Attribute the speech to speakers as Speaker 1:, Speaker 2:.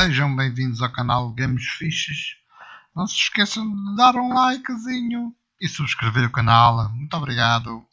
Speaker 1: Sejam bem-vindos ao canal Games Fiches. Não se esqueçam de dar um likezinho e subscrever o canal. Muito obrigado.